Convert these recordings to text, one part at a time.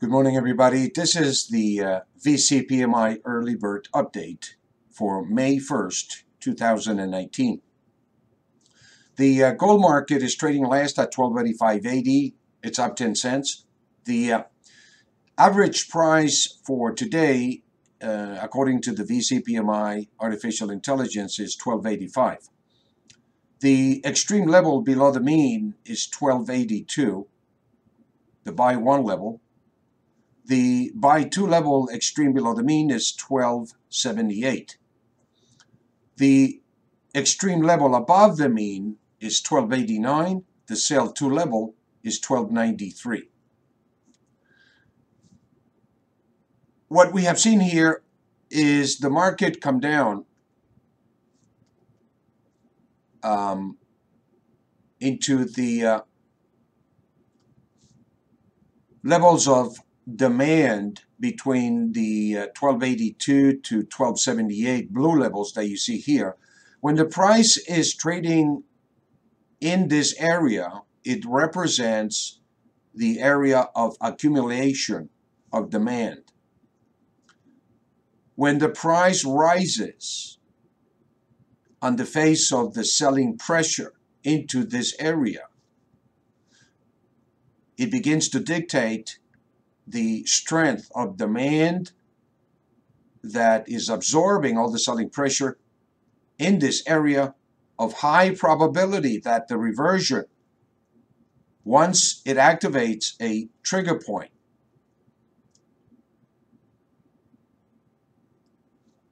Good morning, everybody. This is the uh, VCPMI Early Bird Update for May 1st, 2019. The uh, gold market is trading last at 1285.80. It's up 10 cents. The uh, average price for today, uh, according to the VCPMI Artificial Intelligence, is 1285. The extreme level below the mean is 1282, the buy one level. The buy two level extreme below the mean is 1278. The extreme level above the mean is 1289. The sell two level is 1293. What we have seen here is the market come down um, into the uh, levels of demand between the uh, 1282 to 1278 blue levels that you see here. When the price is trading in this area, it represents the area of accumulation of demand. When the price rises on the face of the selling pressure into this area, it begins to dictate the strength of demand that is absorbing all the selling pressure in this area of high probability that the reversion, once it activates a trigger point,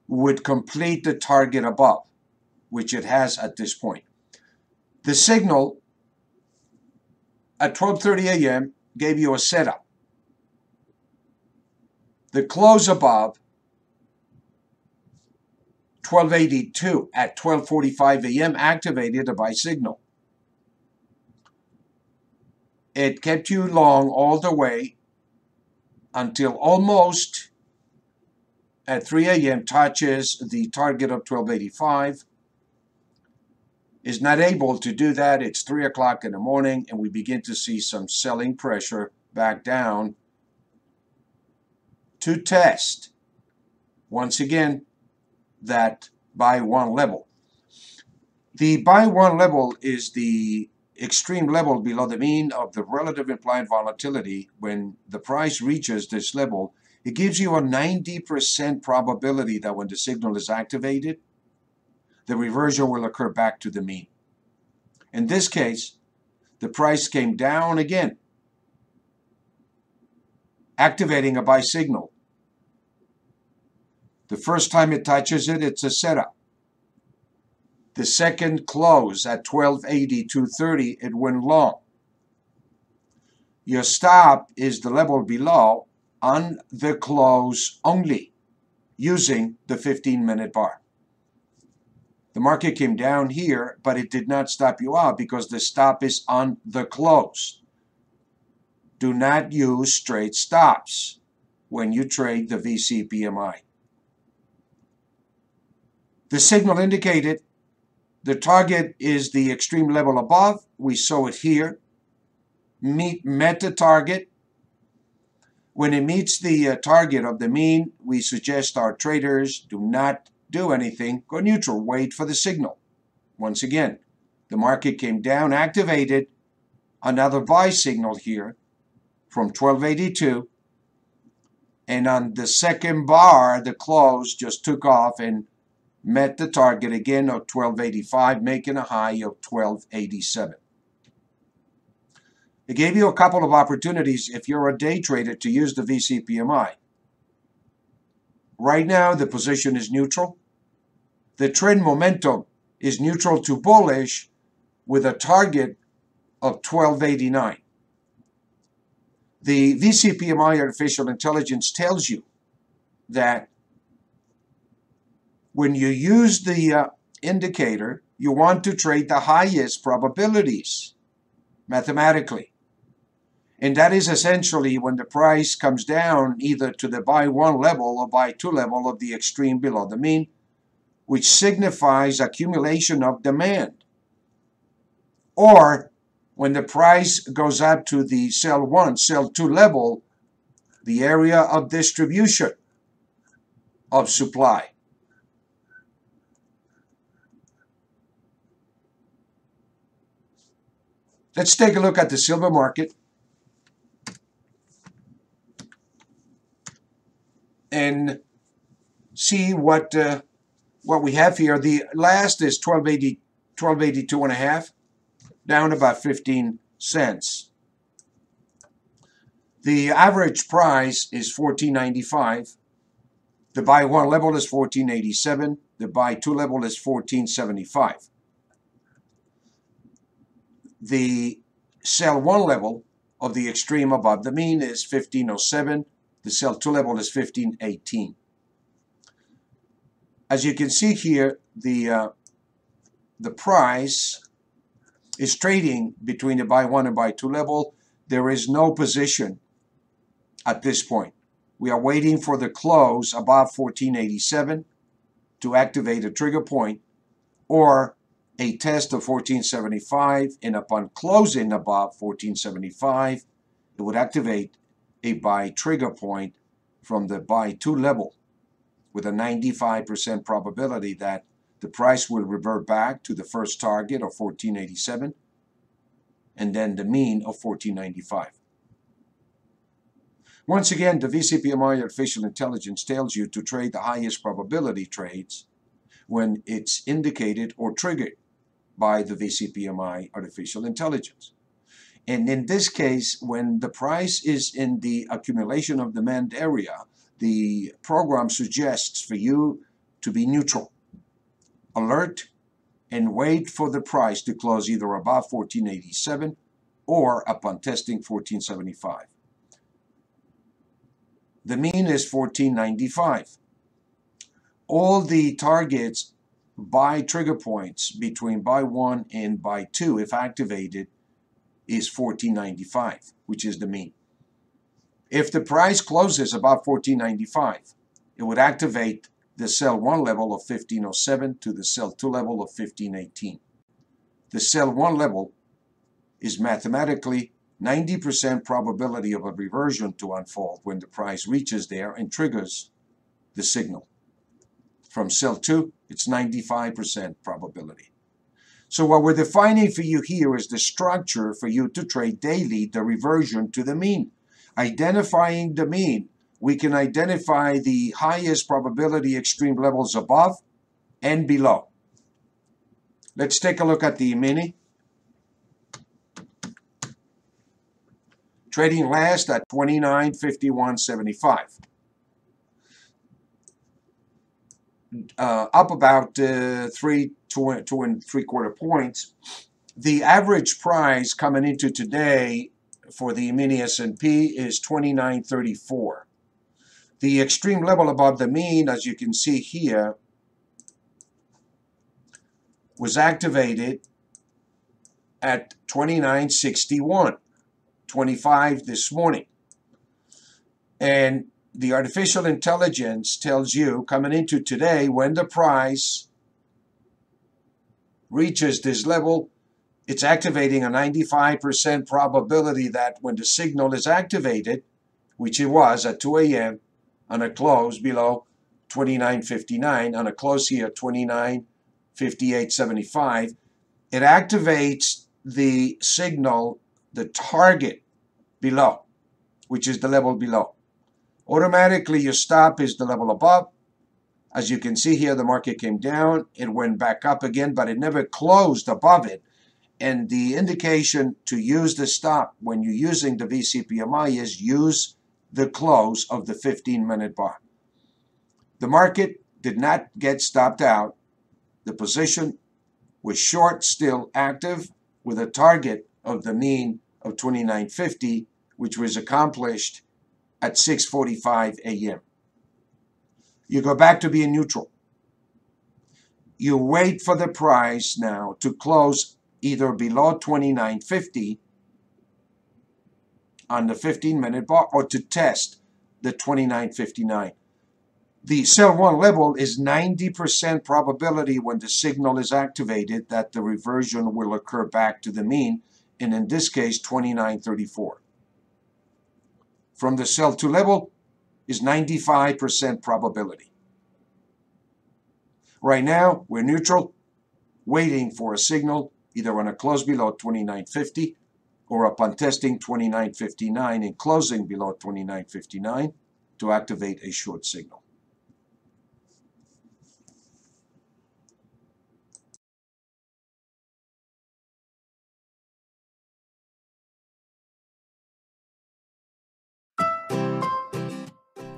would complete the target above, which it has at this point. The signal at 12.30 a.m. gave you a setup. The close above 1282 at 12:45 a.m. activated a buy signal. It kept you long all the way until almost at 3 a.m. touches the target of 1285 is not able to do that. It's 3 o'clock in the morning and we begin to see some selling pressure back down to test once again that buy one level. The buy one level is the extreme level below the mean of the relative implied volatility. When the price reaches this level, it gives you a 90% probability that when the signal is activated, the reversion will occur back to the mean. In this case, the price came down again, activating a buy signal. The first time it touches it, it's a setup. The second close at 1280, 230, it went long. Your stop is the level below on the close only using the 15 minute bar. The market came down here, but it did not stop you out because the stop is on the close. Do not use straight stops when you trade the VCPMI. The signal indicated the target is the extreme level above. We saw it here. Meet, met the target. When it meets the uh, target of the mean, we suggest our traders do not do anything. Go neutral. Wait for the signal. Once again, the market came down, activated another buy signal here from 1282. And on the second bar, the close just took off and met the target again of 1285, making a high of 1287. It gave you a couple of opportunities if you're a day trader to use the VCPMI. Right now, the position is neutral. The trend momentum is neutral to bullish with a target of 1289. The VCPMI artificial intelligence tells you that when you use the uh, indicator, you want to trade the highest probabilities mathematically. And that is essentially when the price comes down either to the buy one level or buy two level of the extreme below the mean, which signifies accumulation of demand. Or when the price goes up to the sell one, sell two level, the area of distribution of supply. Let's take a look at the silver market. And see what uh, what we have here. The last is 1280, 1282 and a half, down about 15 cents. The average price is 1495. The buy one level is 1487. The buy two level is 1475. The sell one level of the extreme above the mean is 1507. The sell two level is 1518. As you can see here, the uh, the price is trading between the buy one and buy two level. There is no position at this point. We are waiting for the close above 1487 to activate a trigger point or a test of 1475 and upon closing above 1475 it would activate a buy trigger point from the buy 2 level with a 95% probability that the price will revert back to the first target of 1487 and then the mean of 1495. Once again, the VCPMI artificial intelligence tells you to trade the highest probability trades when it's indicated or triggered by the VCPMI artificial intelligence. And in this case, when the price is in the accumulation of demand area, the program suggests for you to be neutral, alert, and wait for the price to close either above 1487 or upon testing 1475. The mean is 1495. All the targets buy trigger points between buy 1 and buy 2, if activated, is 1495, which is the mean. If the price closes above 1495, it would activate the sell 1 level of 1507 to the sell 2 level of 1518. The sell 1 level is mathematically 90% probability of a reversion to unfold when the price reaches there and triggers the signal. From sell 2, it's 95% probability. So what we're defining for you here is the structure for you to trade daily, the reversion to the mean. Identifying the mean, we can identify the highest probability extreme levels above and below. Let's take a look at the mini. Trading last at 29.51.75. Uh, up about uh, three, two, two and three quarter points. The average price coming into today for the mini S&P is 29.34. The extreme level above the mean, as you can see here, was activated at 29.61. 25 this morning. And the artificial intelligence tells you coming into today when the price reaches this level, it's activating a 95% probability that when the signal is activated, which it was at 2 a.m. on a close below 29.59, on a close here 29.58.75, it activates the signal the target below, which is the level below. Automatically, your stop is the level above. As you can see here, the market came down. It went back up again, but it never closed above it. And the indication to use the stop when you're using the VCPMI is use the close of the 15-minute bar. The market did not get stopped out. The position was short, still active, with a target of the mean of 2950, which was accomplished at 6.45 a.m. You go back to being neutral. You wait for the price now to close either below 2950 on the 15-minute bar or to test the 2959. The sell one level is 90% probability when the signal is activated that the reversion will occur back to the mean and in this case 2934. from the sell 2 level is 95% probability. Right now, we're neutral, waiting for a signal either on a close below 2950 or upon testing 2959 and closing below 2959 to activate a short signal.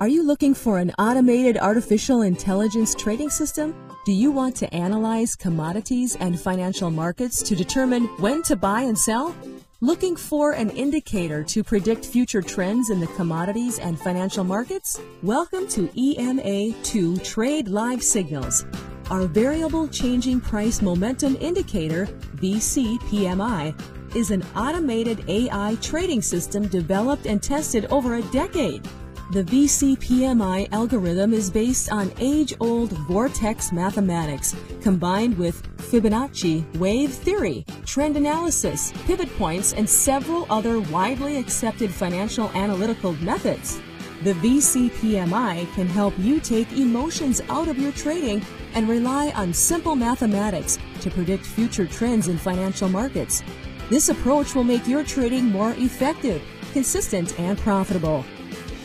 Are you looking for an automated artificial intelligence trading system? Do you want to analyze commodities and financial markets to determine when to buy and sell? Looking for an indicator to predict future trends in the commodities and financial markets? Welcome to EMA2 Trade Live Signals. Our variable changing price momentum indicator, VCPMI, is an automated AI trading system developed and tested over a decade. The VCPMI algorithm is based on age-old vortex mathematics combined with Fibonacci wave theory, trend analysis, pivot points, and several other widely accepted financial analytical methods. The VCPMI can help you take emotions out of your trading and rely on simple mathematics to predict future trends in financial markets. This approach will make your trading more effective, consistent, and profitable.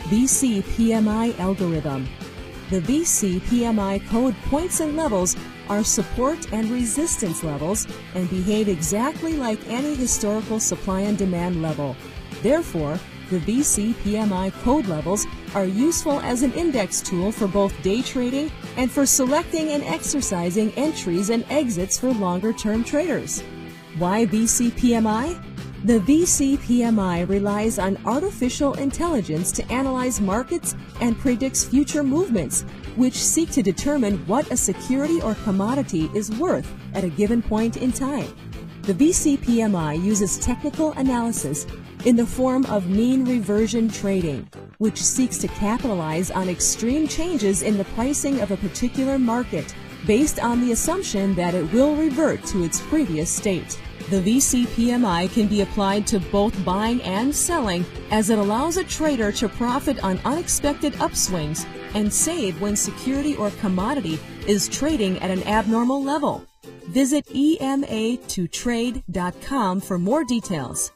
VCPMI algorithm. The VCPMI code points and levels are support and resistance levels and behave exactly like any historical supply and demand level. Therefore, the VCPMI code levels are useful as an index tool for both day trading and for selecting and exercising entries and exits for longer term traders. Why VCPMI? The VCPMI relies on artificial intelligence to analyze markets and predicts future movements, which seek to determine what a security or commodity is worth at a given point in time. The VCPMI uses technical analysis in the form of mean reversion trading, which seeks to capitalize on extreme changes in the pricing of a particular market based on the assumption that it will revert to its previous state. The VCPMI can be applied to both buying and selling as it allows a trader to profit on unexpected upswings and save when security or commodity is trading at an abnormal level. Visit EMA2trade.com for more details.